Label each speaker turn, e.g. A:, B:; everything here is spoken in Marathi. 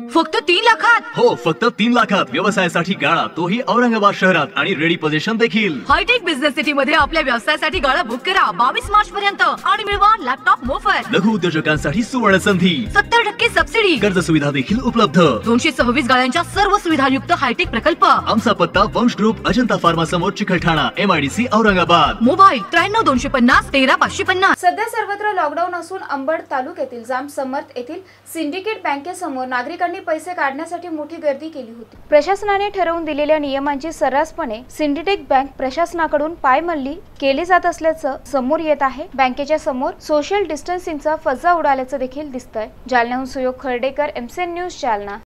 A: फक्त तीन लाखात?
B: हो फक्त तीन लाखात. व्यवसायासाठी गाळा. तोही औरंगाबाद शहरात आणि रेडी पोझिशन देखील.
A: हायटेक बिझनेस सिटी मध्ये आपल्या व्यवसायासाठी गाळा बुक करा बावीस मार्च पर्यंत आणि मिळवा लॅपटॉप मोफत.
B: लघु उद्योजकांसाठी सुवर्ण संधी.
A: सत्तर टक्के सबसिडी
B: कर्ज सुविधा देखील उपलब्ध.
A: दोनशे सव्वीस गाळ्यांच्या सर्व सुविधायुक्त हायटेक प्रकल्प.
B: आमचा पत्ता वंश ग्रुप अजंता फार्मा समोर चिकलठाणा एमआयडीसी औरंगाबाद.
A: मोबाईल त्र्याण्णव दोनशे पन्नास तेरा पाचशे पन्नास.
C: सध्या सर्वत्र लॉकडाऊन असून अंबड तालुक्यातील जाम समर्थ येथील सिंडिकेट बँकेसमोर नागरिकांनी पैसे काढण्यासाठी मोठी गर्दी केली होती. प्रशासनाने ठरवून दिलेल्या नियमांची सर्रासपणे सिंडिकेट बँक प्रशासनाकडून पायमल्ली केली जात असल्याचं समोर येत आहे. बँकेच्या समोर सोशल डिस्टन्सिंगचा फज्जा उडाल्याचं देखील दिसतंय. जालन्याहून सुयोग खर्डेकर एमसीएन न्यूज जालना